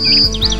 Música